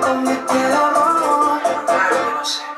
tanto me quedo rojo. Sé.